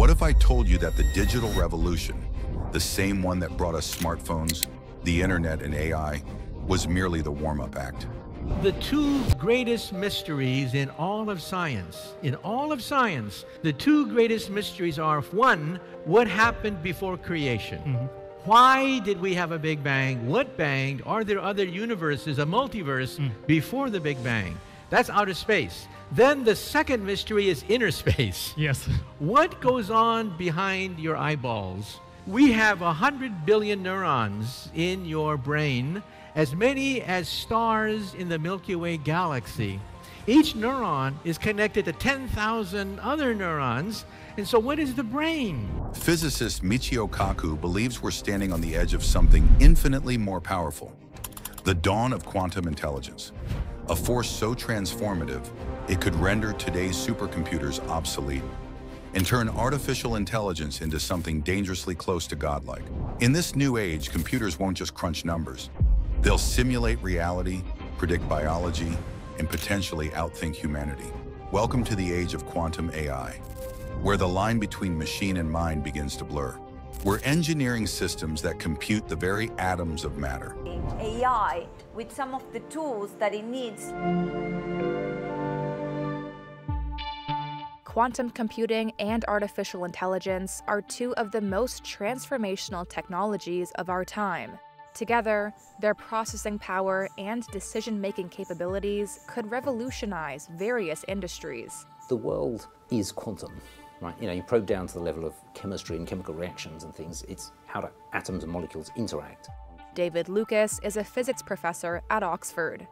What if I told you that the digital revolution, the same one that brought us smartphones, the internet, and AI, was merely the warm-up act? The two greatest mysteries in all of science, in all of science, the two greatest mysteries are one, what happened before creation? Mm -hmm. Why did we have a Big Bang? What banged? Are there other universes, a multiverse, mm. before the Big Bang? That's outer space. Then the second mystery is inner space. Yes. What goes on behind your eyeballs? We have 100 billion neurons in your brain, as many as stars in the Milky Way galaxy. Each neuron is connected to 10,000 other neurons. And so, what is the brain? Physicist Michio Kaku believes we're standing on the edge of something infinitely more powerful the dawn of quantum intelligence a force so transformative it could render today's supercomputers obsolete and turn artificial intelligence into something dangerously close to godlike. In this new age, computers won't just crunch numbers. They'll simulate reality, predict biology, and potentially outthink humanity. Welcome to the age of quantum AI, where the line between machine and mind begins to blur. We're engineering systems that compute the very atoms of matter. AI with some of the tools that it needs. Quantum computing and artificial intelligence are two of the most transformational technologies of our time. Together, their processing power and decision making capabilities could revolutionize various industries. The world is quantum right? You know, you probe down to the level of chemistry and chemical reactions and things. It's how do atoms and molecules interact. David Lucas is a physics professor at Oxford.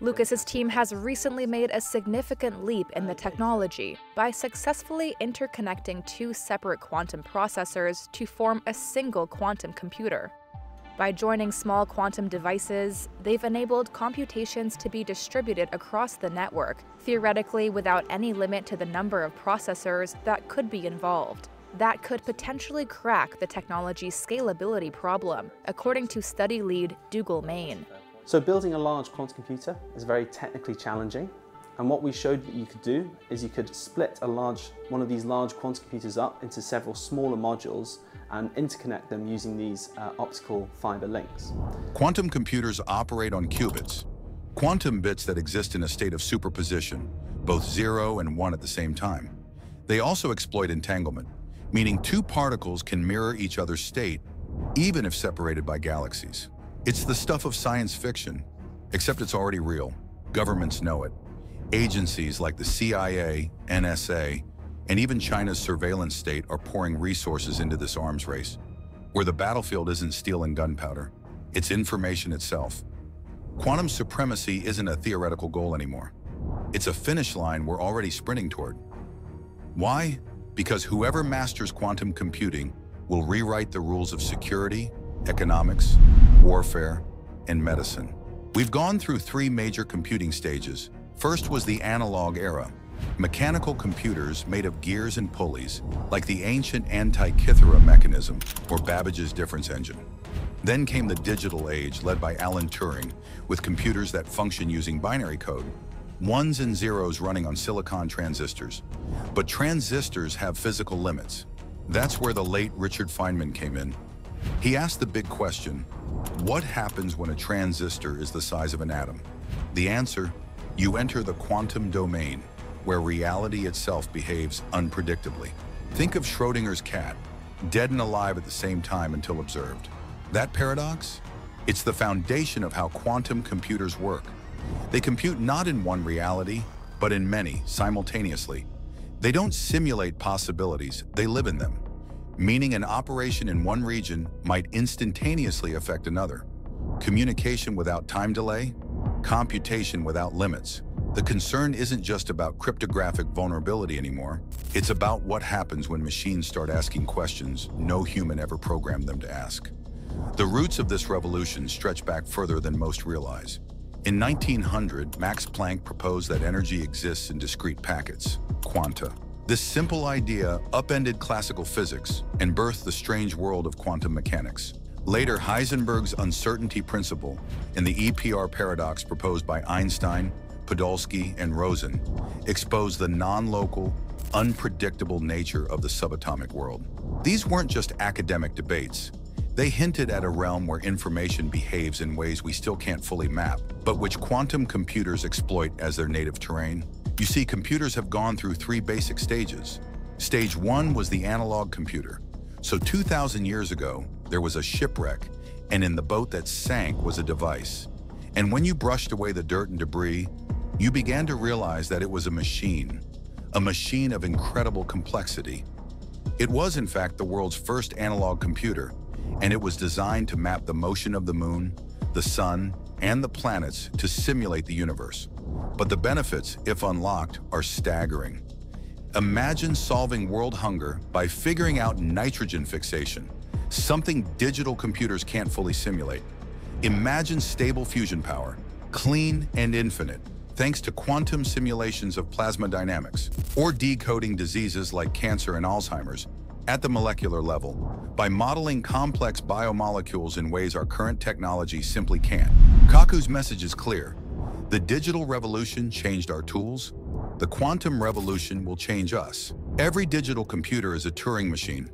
Lucas's team has recently made a significant leap in the technology by successfully interconnecting two separate quantum processors to form a single quantum computer. By joining small quantum devices, they've enabled computations to be distributed across the network, theoretically without any limit to the number of processors that could be involved. That could potentially crack the technology's scalability problem, according to study lead Dougal Main. So building a large quantum computer is very technically challenging. And what we showed that you could do is you could split a large, one of these large quantum computers up into several smaller modules and interconnect them using these uh, optical fiber links. Quantum computers operate on qubits, quantum bits that exist in a state of superposition, both zero and one at the same time. They also exploit entanglement, meaning two particles can mirror each other's state, even if separated by galaxies. It's the stuff of science fiction, except it's already real. Governments know it. Agencies like the CIA, NSA, and even China's surveillance state are pouring resources into this arms race, where the battlefield isn't steel and gunpowder, it's information itself. Quantum supremacy isn't a theoretical goal anymore. It's a finish line we're already sprinting toward. Why? Because whoever masters quantum computing will rewrite the rules of security, economics, warfare, and medicine. We've gone through three major computing stages. First was the analog era, Mechanical computers made of gears and pulleys, like the ancient Antikythera mechanism or Babbage's difference engine. Then came the digital age led by Alan Turing, with computers that function using binary code, ones and zeros running on silicon transistors. But transistors have physical limits. That's where the late Richard Feynman came in. He asked the big question, what happens when a transistor is the size of an atom? The answer, you enter the quantum domain, where reality itself behaves unpredictably. Think of Schrodinger's cat, dead and alive at the same time until observed. That paradox? It's the foundation of how quantum computers work. They compute not in one reality, but in many, simultaneously. They don't simulate possibilities, they live in them, meaning an operation in one region might instantaneously affect another. Communication without time delay, computation without limits. The concern isn't just about cryptographic vulnerability anymore. It's about what happens when machines start asking questions no human ever programmed them to ask. The roots of this revolution stretch back further than most realize. In 1900, Max Planck proposed that energy exists in discrete packets, quanta. This simple idea upended classical physics and birthed the strange world of quantum mechanics. Later, Heisenberg's uncertainty principle and the EPR paradox proposed by Einstein Podolsky, and Rosen exposed the non-local, unpredictable nature of the subatomic world. These weren't just academic debates. They hinted at a realm where information behaves in ways we still can't fully map, but which quantum computers exploit as their native terrain. You see, computers have gone through three basic stages. Stage one was the analog computer. So 2,000 years ago, there was a shipwreck, and in the boat that sank was a device. And when you brushed away the dirt and debris, you began to realize that it was a machine, a machine of incredible complexity. It was, in fact, the world's first analog computer, and it was designed to map the motion of the moon, the sun, and the planets to simulate the universe. But the benefits, if unlocked, are staggering. Imagine solving world hunger by figuring out nitrogen fixation, something digital computers can't fully simulate. Imagine stable fusion power, clean and infinite, thanks to quantum simulations of plasma dynamics, or decoding diseases like cancer and Alzheimer's at the molecular level by modeling complex biomolecules in ways our current technology simply can't. Kaku's message is clear. The digital revolution changed our tools. The quantum revolution will change us. Every digital computer is a Turing machine.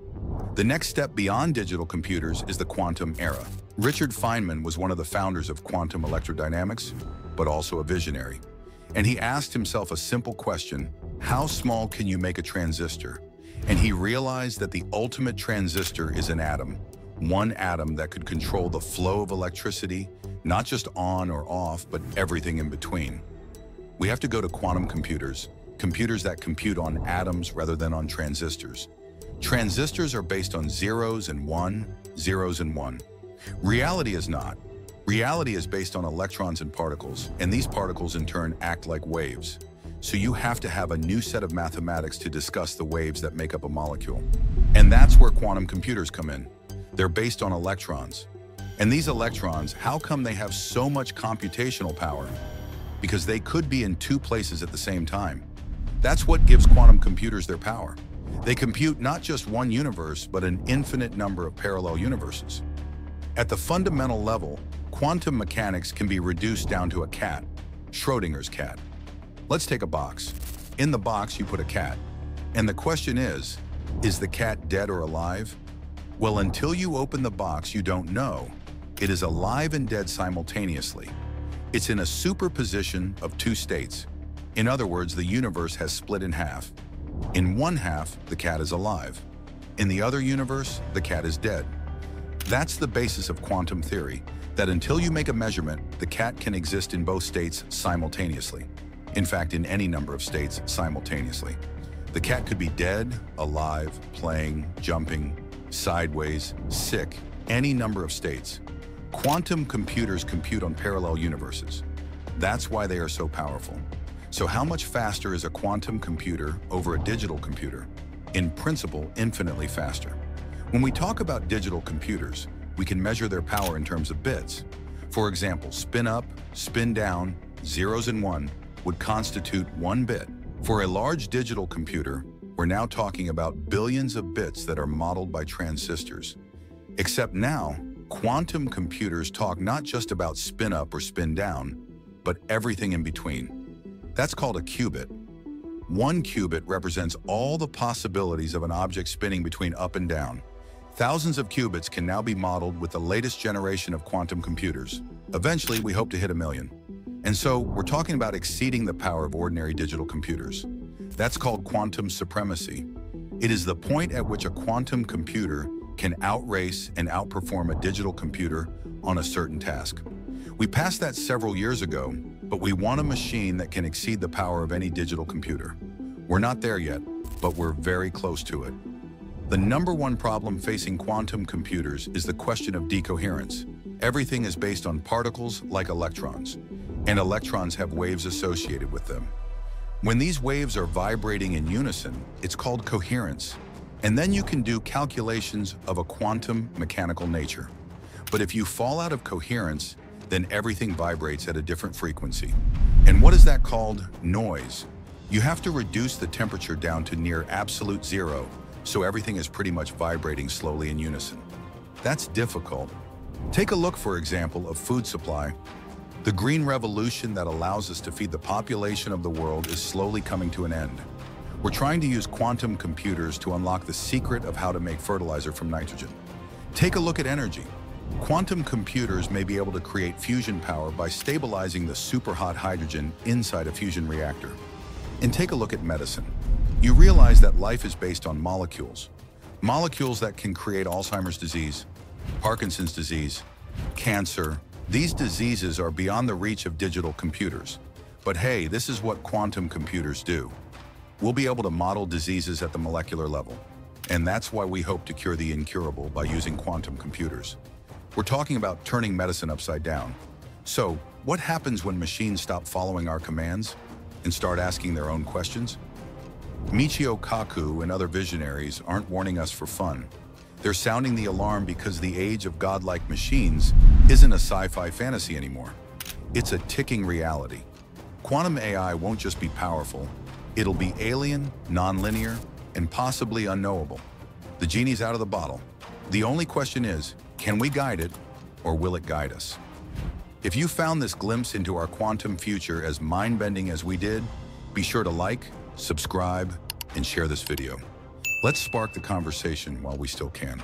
The next step beyond digital computers is the quantum era. Richard Feynman was one of the founders of quantum electrodynamics, but also a visionary. And he asked himself a simple question, how small can you make a transistor? And he realized that the ultimate transistor is an atom, one atom that could control the flow of electricity, not just on or off, but everything in between. We have to go to quantum computers, computers that compute on atoms rather than on transistors. Transistors are based on zeros and one, zeros and one. Reality is not. Reality is based on electrons and particles, and these particles in turn act like waves. So you have to have a new set of mathematics to discuss the waves that make up a molecule. And that's where quantum computers come in. They're based on electrons. And these electrons, how come they have so much computational power? Because they could be in two places at the same time. That's what gives quantum computers their power. They compute not just one universe, but an infinite number of parallel universes. At the fundamental level, quantum mechanics can be reduced down to a cat, Schrodinger's cat. Let's take a box. In the box, you put a cat. And the question is, is the cat dead or alive? Well, until you open the box, you don't know. It is alive and dead simultaneously. It's in a superposition of two states. In other words, the universe has split in half. In one half, the cat is alive. In the other universe, the cat is dead. That's the basis of quantum theory, that until you make a measurement, the cat can exist in both states simultaneously in fact, in any number of states simultaneously. The cat could be dead, alive, playing, jumping, sideways, sick, any number of states. Quantum computers compute on parallel universes. That's why they are so powerful. So how much faster is a quantum computer over a digital computer? In principle, infinitely faster. When we talk about digital computers, we can measure their power in terms of bits. For example, spin up, spin down, zeros and one, would constitute one bit. For a large digital computer, we're now talking about billions of bits that are modeled by transistors. Except now, quantum computers talk not just about spin up or spin down, but everything in between. That's called a qubit. One qubit represents all the possibilities of an object spinning between up and down. Thousands of qubits can now be modeled with the latest generation of quantum computers. Eventually, we hope to hit a million. And so we're talking about exceeding the power of ordinary digital computers. That's called quantum supremacy. It is the point at which a quantum computer can outrace and outperform a digital computer on a certain task. We passed that several years ago, but we want a machine that can exceed the power of any digital computer. We're not there yet, but we're very close to it. The number one problem facing quantum computers is the question of decoherence. Everything is based on particles like electrons and electrons have waves associated with them. When these waves are vibrating in unison, it's called coherence. And then you can do calculations of a quantum mechanical nature. But if you fall out of coherence, then everything vibrates at a different frequency. And what is that called? Noise. You have to reduce the temperature down to near absolute zero, so everything is pretty much vibrating slowly in unison. That's difficult. Take a look, for example, of food supply the green revolution that allows us to feed the population of the world is slowly coming to an end. We're trying to use quantum computers to unlock the secret of how to make fertilizer from nitrogen. Take a look at energy. Quantum computers may be able to create fusion power by stabilizing the superhot hydrogen inside a fusion reactor. And take a look at medicine. You realize that life is based on molecules. Molecules that can create Alzheimer's disease, Parkinson's disease, cancer. These diseases are beyond the reach of digital computers. But hey, this is what quantum computers do. We'll be able to model diseases at the molecular level. And that's why we hope to cure the incurable by using quantum computers. We're talking about turning medicine upside down. So, what happens when machines stop following our commands and start asking their own questions? Michio Kaku and other visionaries aren't warning us for fun. They're sounding the alarm because the age of godlike machines isn't a sci-fi fantasy anymore. It's a ticking reality. Quantum AI won't just be powerful, it'll be alien, non-linear, and possibly unknowable. The genie's out of the bottle. The only question is, can we guide it, or will it guide us? If you found this glimpse into our quantum future as mind-bending as we did, be sure to like, subscribe, and share this video. Let's spark the conversation while we still can.